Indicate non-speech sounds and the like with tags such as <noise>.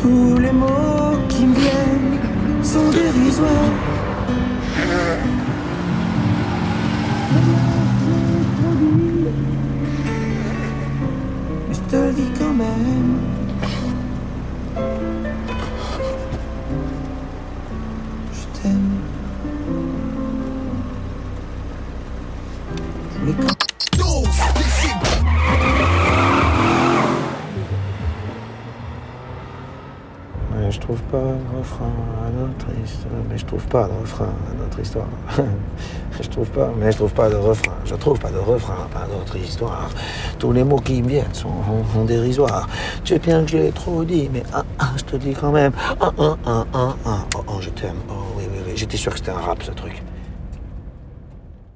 Tous les mots qui me viennent sont dérisoires. Mais je te le dis quand même. Je t'aime. Je trouve pas de refrain à notre histoire. Mais je trouve pas de refrain à notre histoire. <laughs> je trouve pas, mais je trouve pas de refrain. Je trouve pas de refrain à notre histoire. Tous les mots qui me viennent sont, sont dérisoires. Tu sais bien que je l'ai trop dit, mais ah, ah, je te dis quand même. Ah, ah, ah, ah, ah. Oh, oh, je t'aime. Oh, oui, oui, oui. J'étais sûr que c'était un rap, ce truc.